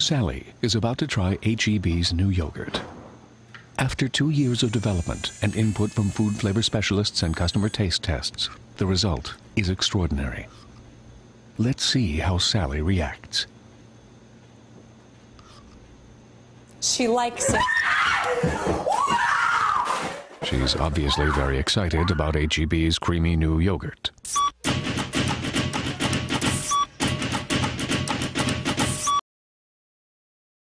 Sally is about to try HEB's new yogurt. After two years of development and input from food flavor specialists and customer taste tests, the result is extraordinary. Let's see how Sally reacts. She likes it. She's obviously very excited about HEB's creamy new yogurt.